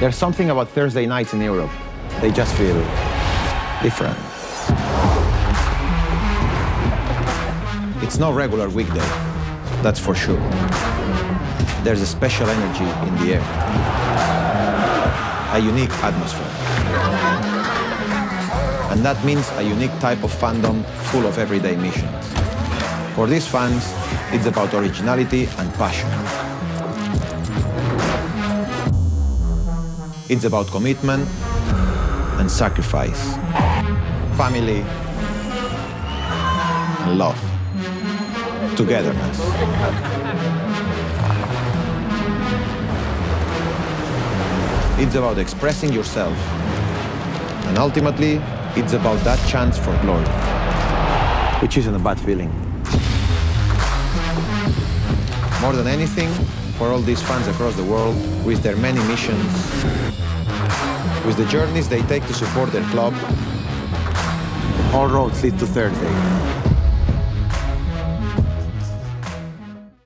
There's something about Thursday nights in Europe. They just feel different. It's no regular weekday, that's for sure. There's a special energy in the air, a unique atmosphere. And that means a unique type of fandom full of everyday missions. For these fans, it's about originality and passion. It's about commitment and sacrifice, family and love, togetherness. It's about expressing yourself, and ultimately, it's about that chance for glory, which isn't a bad feeling. More than anything, for all these fans across the world, with their many missions, with the journeys they take to support their club, all roads lead to Thursday.